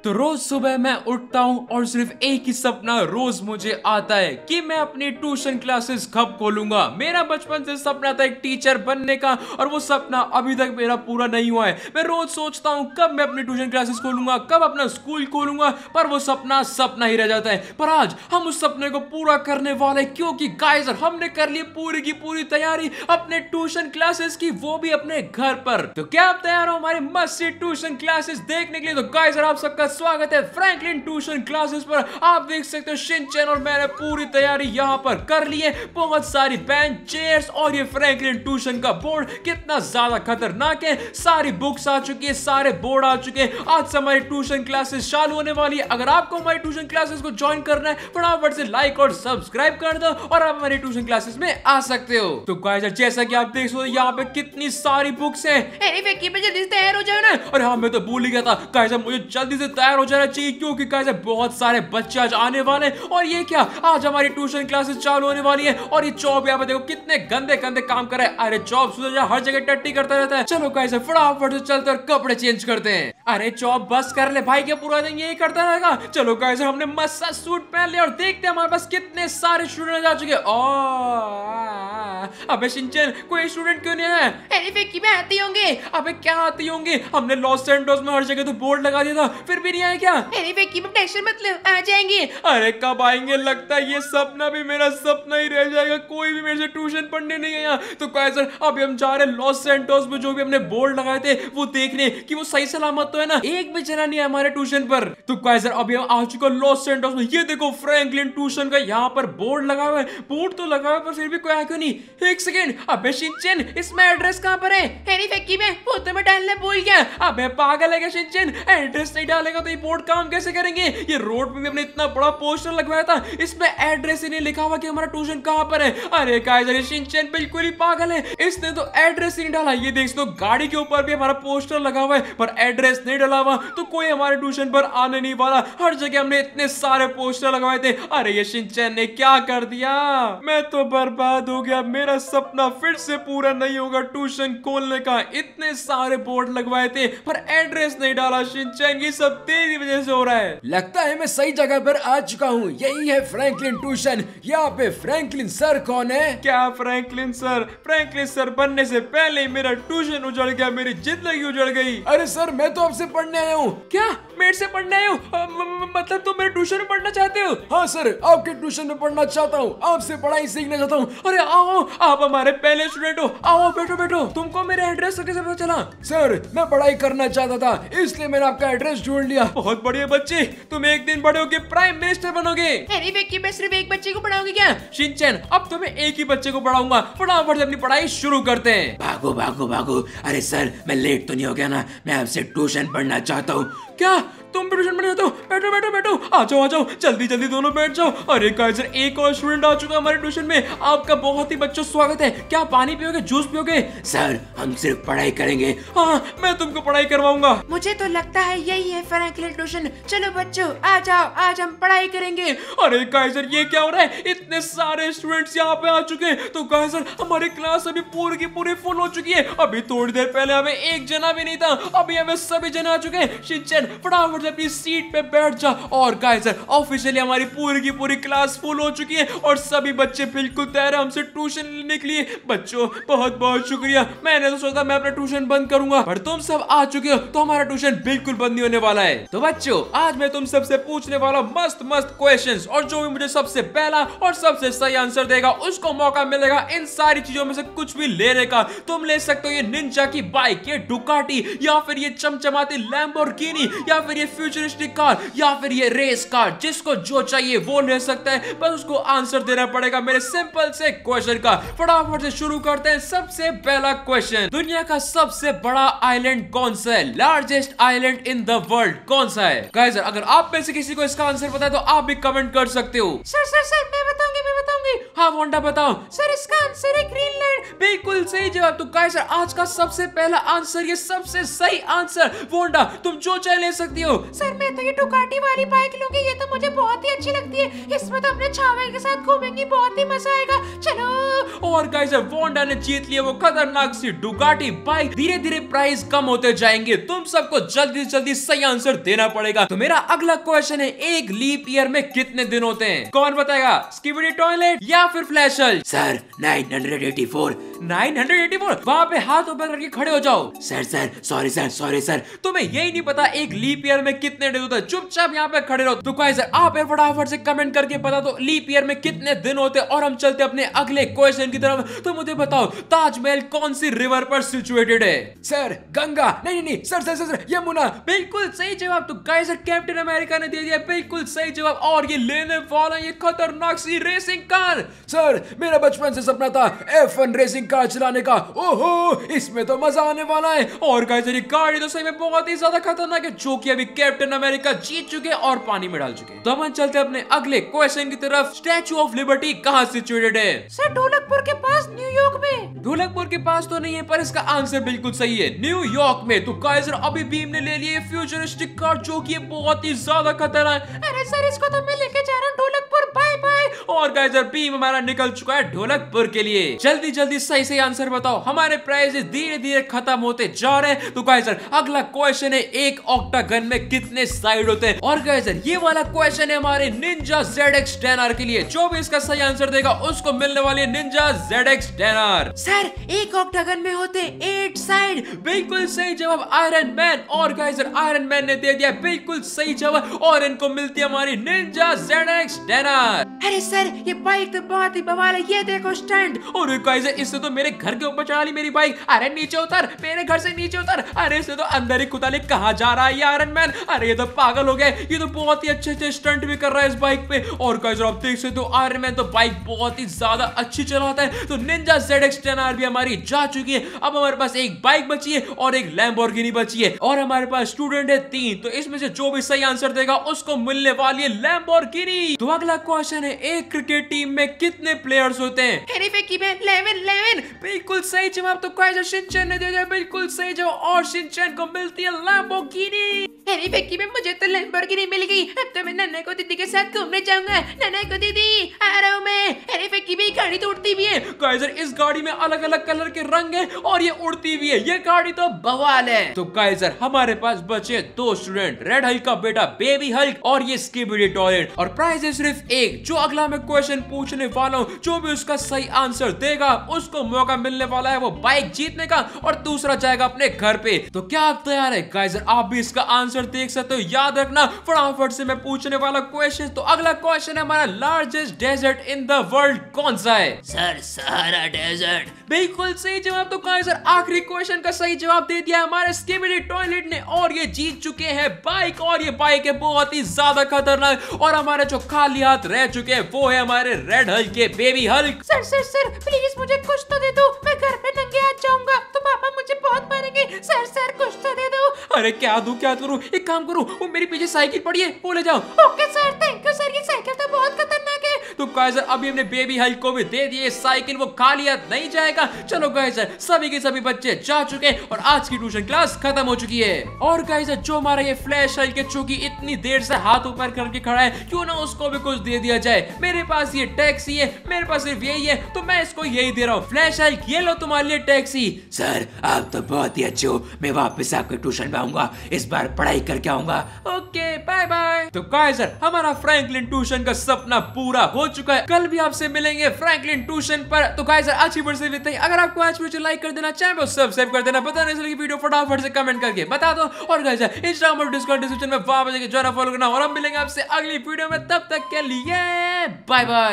तो रोज सुबह मैं उठता हूँ और सिर्फ़ एक ही सपना रोज मुझे आता है कि मैं अपनी ट्यूशन क्लासेस कब खोलूँगा। मेरा बचपन से सपना था एक टीचर बनने का और वो सपना अभी तक मेरा पूरा नहीं हुआ है। मैं रोज सोचता हूँ कब मैं अपनी ट्यूशन क्लासेस खोलूँगा, कब अपना स्कूल खोलूँगा, पर वो सपना सपना ही रह जाता है। पर आज हम उस सपने को पूरा करने वाले क्योंकि गाइजर हमने कर ली पूरी की पूरी तैयारी अपने ट्यूशन क्लासेस की, वो भी अपने घर पर। तो क्या आप तैयार हो हमारे मस्त ट्यूशन क्लासेस देखने के लिए? तो गाइजर आप सबका स्वागत है फ्रैंकलिन ट्यूशन क्लासेस पर। आप देख सकते हो शिनचैन और मैंने पूरी तैयारी यहाँ पर कर ली है। बहुत सारी बेंच चेयर्स और ये फ्रैंकलिन ट्यूशन का बोर्ड कितना ज़्यादा खतरनाक है। सारी बुक्स आ चुकी है सारे बोर्ड आ चुके हैं। आज से हमारी ट्यूशन क्लासेस चालू होने वाली है। अगर आपको हमारी ट्यूशन क्लासेस को ज्वाइन करना है फटाफट से लाइक और सब्सक्राइब कर दो और आप हमारी ट्यूशन क्लासेस में आ सकते हो। तो गाइस जैसा कि आप देख सकते हो यहाँ पे कितनी सारी बुक्स हैं। अरे विक्की मैं जल्दी से तैयार हो जाओ ना। अरे हाँ मैं तो भूल ही गया था। गाइस मुझे जल्दी से तैयार हो जाना चाहिए क्योंकि कैसे बहुत सारे बच्चे आज आने वाले हैं। और ये क्या? आज हमारी ट्यूशन क्लासेस चालू होने वाली है। और ये चौब यहाँ पे देखो, कितने गंदे गंदे काम कर रहे अरे चौब सुधर जा हर जगह टट्टी करता रहता है। चलो कैसे फटाफट से चलते और कपड़े चेंज करते हैं। अरे चौब बस कर ले, भाई क्या पूरा दिन यही करता रहेगा? चलो गाइस हमने मस्त सूट पहन लिया और देखते हैं हमारे पास कितने सारे स्टूडेंट आ चुके ओ अबे शिनचैन, कोई स्टूडेंट क्यों नहीं है अरे विक्की मैं आती होंगे। अबे क्या आती होंगी? हमने लॉस सैंटोस में हर जगह तो बोर्ड लगा दिया था, फिर भी नहीं आए क्या? अरे विक्की मैं टेंशन मत लो, आ जाएँगे। अरे कब आएँगे? लगता है ये सपना भी मेरा सपना ही रह जाएगा, कोई भी मेरे से ट्यूशन पढ़ने नहीं आया। तो कैसर अभी हम जा रहे हैं लॉस सैंटोस में, जो भी हमने बोर्ड लगाए थे, वो देखने कि वो सही सलामत तो है ना? एक भी जना नहीं है हमारे ट्यूशन पर। तो कैसर अभी हम आ चुके लॉस सैंटोस में ये देखो फ्रैंकलिन ट्यूशन का यहाँ पर बोर्ड लगा हुआ है। बोर्ड तो लगा हुआ है, पर फिर भी कोई आया नहीं? एक सेकेंड अबे शिनचैन, इसमें एड्रेस कहाँ पर है? विक्की मैं? वो तो डालना भूल गया। अबे पागल है शिनचैन? एड्रेस नहीं डालेगा तो ये बोर्ड काम कैसे करेंगे? ये रोड पे हमने इतना बड़ा पोस्टर लगवाया था। इसमें एड्रेस ही नहीं लिखा हुआ कि हमारा ट्यूशन कहाँ पर है। अरे काइजर शिनचैन बिल्कुल ही पागल है। इसने तो एड्रेस ही नहीं डाला। ये देख तो गाड़ी के ऊपर भी हमारा पोस्टर लगा हुआ है, पर एड्रेस नहीं डाला हुआ तो कोई हमारे ट्यूशन पर आने नहीं वाला। हर जगह हमने इतने सारे पोस्टर लगवाए थे। अरे ये शिनचैन ने क्या कर दिया? मैं तो बर्बाद हो गया। मेरा सपना फिर से पूरा नहीं होगा ट्यूशन खोलने का। इतने सारे बोर्ड लगवाए थे पर एड्रेस नहीं डाला। शिनचैन ये सब तेरी वजह से हो रहा है। लगता है मैं सही जगह पर आ चुका हूँ। यही है फ्रैंकलिन ट्यूशन। यहाँ पे फ्रैंकलिन सर कौन है? क्या फ्रैंकलिन सर? फ्रैंकलिन सर बनने से पहले ही मेरा ट्यूशन उजड़ गया मेरी ज़िंदगी उजड़ गई। अरे सर मैं तो आपसे पढ़ने आया हूँ। क्या? मेरे से पढ़ने आए हो? मतलब तुम मेरे ट्यूशन में पढ़ना चाहते हो? हाँ सर आपके ट्यूशन में पढ़ना चाहता हूँ। आपसे पढ़ाई सीखना चाहता हूँ। अरे आओ आप हमारे पहले स्टूडेंट हो। आओ बैठो बैठो। तुमको मेरे एड्रेस कैसे पता चला? सर मैं पढ़ाई करना चाहता था इसलिए मैंने आपका एड्रेस ढूंढ लिया। बहुत बढ़िया बच्चे तुम एक दिन बड़े होके प्राइम मिनिस्टर बनोगे। अरे मैं सिर्फ़ एक बच्चे को पढ़ाऊँगी क्या? शिनचैन अब तुम्हें एक ही बच्चे को पढ़ाऊँगा। फटाफट से अपनी पढ़ाई शुरू करते हैं। भागो भागो भागो। अरे सर मैं लेट तो नहीं हो गया ना। मैं आपसे ट्यूशन पढ़ना चाहता हूँ। क्या तुम भी ट्यूशन पढ़ने जाते हो। बैठो बैठो बैठो। आ जाओ आ जाओ। जल्दी जल्दी दोनों बैठ जाओ। अरे काइजर एक और स्टूडेंट आ चुका है हमारे ट्यूशन में। आपका बहुत ही बच्चों स्वागत है। क्या पानी पियोगे जूस पियोगे? सर हम सिर्फ़ पढ़ाई करेंगे। हाँ मैं तुमको पढ़ाई करवाऊँगा। मुझे तो लगता है यही है फ्रैंकलिन ट्यूशन चलो बच्चों आ जाओ आज हम पढ़ाई करेंगे। अरे काइजर ये क्या हो रहा है? इतने सारे स्टूडेंट्स यहाँ पे आ चुके हैं। तो काइजर हमारी क्लास अभी पूरी की पूरी फुल हो चुकी है। अभी थोड़ी देर पहले हमें एक जना भी नहीं था। अभी हमें सभी जना आ चुके हैं। फटाफट से अपनी सीट पे बैठ जा। और काइजर ऑफिशियली हमारी पूरी की पूरी क्लास फुल हो चुकी है और सभी बच्चे बिल्कुल तैयार हैं हमसे ट्यूशन लेने के लिए। बच्चों, बहुत बहुत शुक्रिया। मैंने तो सोचा मैं अपना ट्यूशन बंद करूँगा, पर तुम सब आ चुके हो तो हमारा ट्यूशन बिल्कुल बंद नहीं होने वाला है। तो बच्चों, आज मैं तुम सबसे पूछने वाला मस्त मस्त क्वेश्चंस और जो भी मुझे सबसे पहला और सबसे सही आंसर देगा, उसको मौका मिलेगा इन सारी चीज़ों में से कुछ भी लेने का। तुम ले सकते हो ये निंजा की बाइक ये डुकाटी या फिर ये चमचमाती लैम्बोर्गिनी या फिर ये फ्यूचरिस्टिक कार या फिर ये रेस कार जिसको जो चाहिए वो ले सकता है। बस उसको आंसर देना पड़ेगा मेरे सिंपल से क्वेश्चन का। फटाफट से शुरू करते हैं सबसे पहला क्वेश्चन दुनिया का सबसे बड़ा आइलैंड कौन सा है? Largest island in the world कौन सा है? गाइस अगर आप में से किसी को इसका आंसर पता है तो आप भी कमेंट कर सकते हो। सर सर सर मैं बताऊँगी मैं बताऊँगी। हाँ वोंडा बताओ। सर इसका आंसर है ग्रीनलैंड बिल्कुल सही जवाब। तो गाइस आज का सबसे पहला आंसर ये सबसे सही आंसर वोंडा तुम जो चाहे ले सकती हो। सर मैं तो ये डुकाटी वाली बाइक लूँगी ये तो मुझे बहुत ही अच्छी लगती है। इसमें तो अपने छावे के साथ घूमेंगी बहुत ही मज़ा आएगा। चलो। और गाइस वोंडा ने जीत लिया वो खतरनाक सी डुगाटी बाइक धीरे धीरे प्राइस कम होते जाएँगे। तुम सबको जल्दी जल्दी सही आंसर देना पड़ेगा। तो मेरा अगला क्वेश्चन है एक लीप ईयर में कितने दिन होते हैं? कौन बताएगा? स्कीबिडी टॉयलेट या फिर फ्लैशल सर 984 984 वहाँ पे हाथ ऊपर करके खड़े हो जाओ। Sir sir sorry sir sorry sir तुम्हें यही नहीं पता एक लीप ईयर में कितने डेज़ होते हैं। चुपचाप यहाँ पे खड़े रहो। तो गाइस आप यार फटाफट से कमेंट करके बता दो लीप ईयर में कितने दिन होते हैं और हम चलते अपने अगले क्वेश्चन की तरफ़। तो मुझे बताओ ताजमहल कौन सी रिवर पर सिचुएटेड है? सर गंगा। नहीं नहीं नहीं sir sir sir, sir Yamuna. बिल्कुल सही जवाब। तो गाइस कैप्टन अमेरिका ने दे दिया। बिल्कुल सही जवाब। और ये लेने वाला ये खतरनाक सी रेसिंग कार सर मेरा बचपन से सपना था एफ़ वन रेसिंग कार चलाने का। ओहो इसमें तो मज़ा आने वाला है। और गाइस ये गाड़ी तो सही में बहुत ही ज़्यादा खतरनाक है जो कि अभी कैप्टन अमेरिका जीत चुके और पानी में डाल चुके तो हम चलते अपने अगले क्वेश्चन की तरफ़। स्टैचू ऑफ़ लिबर्टी कहाँ सिचुएटेड है? सर ढोलकपुर के पास न्यूयॉर्क में। ढोलकपुर के पास तो नहीं है पर इसका आंसर बिल्कुल सही है। न्यूयॉर्क में। तो गाइस अभी भीम ने ले लिए फ्यूचरिस्टिक कार जो की बहुत ही ज़्यादा खतरनाक है। अरे सर इसको तो मैं लेके जा रहा हूँ बाय और गाइजर बीम हमारा निकल चुका है ढोलकपुर के लिए। जल्दी जल्दी सही सही आंसर बताओ। हमारे प्राइजेस धीरे धीरे खत्म होते जा रहे हैं। तो गाइजर अगला क्वेश्चन है एक ऑक्टागन में कितने साइड होते हैं? और गाइजर ये वाला क्वेश्चन है हमारे निंजा जेड एक्स के लिए। जो भी इसका सही आंसर देगा उसको मिलने वाली है निंजा जेड एक्स सर एक ऑक्टागन में होते एट साइड बिल्कुल सही जवाब आयरन मैन और गाइजर आयरन मैन ने दे दिया बिल्कुल सही जवाब और इनको मिलती है हमारी निंजा जेड एक्स अरे सर, ये बाइक तो बहुत ही बवाल है, ये देखो स्टैंड और गाइस इससे तो मेरे घर के ऊपर चढ़ा ली मेरी बाइक अरे नीचे उतर, मेरे घर से नीचे उतर। अरे इससे तो अंदर ही कुताली कहा जा रहा है आयरन मैन अरे ये तो पागल हो गया ये तो बहुत ही अच्छे अच्छे स्टंट भी कर रहा है इस बाइक पे। और गाइस आप देख सकते हो आयरन मैन तो बाइक बहुत ही ज़्यादा अच्छी चलाता है। तो निंजा जेड एक्स भी हमारी जा चुकी है। अब हमारे पास एक बाइक बची है और एक लैम्बोर्गिनी बची है। और हमारे पास स्टूडेंट है तीन। तो इसमें से जो भी सही आंसर देगा, उसको मिलने वाली है लैम्बोर्गिनी तो अगला क्वेश्चन है एक क्रिकेट टीम में कितने प्लेयर्स होते हैं? बिल्कुल सही जवाब तो शिनचैन ने दे दिया बिल्कुल सही जवाब। और शिनचैन को मिलती है लैम्बोर्गिनी हेरी फेंकी में मुझे तो लैम्बोर्गिनी मिल गई। अब तो मैं नन्ना को दीदी के साथ घूमने जाऊँगा। नन्ना को दीदी आ रहा हूँ मैं। हेरी फेंकी में गाड़ी तो उड़ती भी है। इस गाड़ी में अलग अलग कलर के रंग है और ये उड़ती भी है। ये गाड़ी तो बवाल है। तो काइजर हमारे पास बचे दो स्टूडेंट रेड हल्क का बेटा बेबी हल्क और ये स्कीबिडी टॉयलेट और प्राइज है सिर्फ़ एक, जो अगला मैं क्वेश्चन पूछने वाला हूँ। जो भी उसका सही आंसर देगा, उसको मौका मिलने वाला है वो बाइक जीतने का और दूसरा जाएगा अपने घर पे। तो क्या आप तैयार है? गाइजर आप भी इसका आंसर देख सकते हो। याद रखना फटाफट से मैं पूछने वाला क्वेश्चन तो अगला क्वेश्चन है हमारा largest desert in the world कौन सा है? सर सहारा डेजर्ट बिल्कुल सही जवाब तो कहा सर? आखिरी क्वेश्चन का सही जवाब दे दिया हमारे स्किमिडी टॉयलेट ने और ये जीत चुके हैं बाइक और ये बाइक है बहुत ही ज़्यादा खतरनाक और हमारे जो खाली हाथ रह चुके हैं वो है हमारे रेड हल्क के baby Hulk sir sir sir please मुझे कुछ तो दे दो मैं घर पे नंगे हाथ जाऊँगा। पापा मुझे बहुत मारेंगे। सर सर कुछ तो दे दो। अरे क्या दू क्या करूँ? एक काम करूँ वो मेरे पीछे साइकिल पड़ी है वो ले जाओ। Okay sir thank you sir ये साइकिल तो बहुत खतरनाक है। तो गाइस अभी हमने बेबी हल्क को भी दे दिए साइकिल वो खाली हाथ नहीं जाएगा। चलो गाइस सभी के सभी बच्चे जा चुके हैं और आज की ट्यूशन क्लास खत्म हो चुकी है। और गाइस जो हमारा ये फ्लैश हल्क है जो कि इतनी देर से हाथ ऊपर करके खड़ा है क्यों ना उसको भी कुछ दे दिया जाए? मेरे पास ये टैक्सी है मेरे पास सिर्फ़ यही है तो मैं इसको यही दे रहा हूँ। फ्लैश हल्क ये लो तुम्हारे लिए टैक्सी सर आप तो बहुत ही अच्छे हो। मैं वापस आपके ट्यूशन में आऊँगा इस बार पढ़ाई करके आऊँगा। ओके बाय बाय तो गाइस हमारा फ्रैंकलिन ट्यूशन का सपना पूरा हो चुका है। कल भी आपसे मिलेंगे फ्रैंकलिन ट्यूशन पर। तो गाइस आज की वीडियो इतना अगर आपको आज वीडियो लाइक कर देना चैनल को सब्सक्राइब कर देना। पता नहीं चलेगी वीडियो फटाफट से कमेंट करके बता दो। और गाइस इंस्टाग्राम और डिस्कॉर्ड डिस्क्रिप्शन में वहाँ पर जाके ज्वाइन फॉलो करना। और हम मिलेंगे आपसे अगली वीडियो में। तब तक के लिए बाय बाय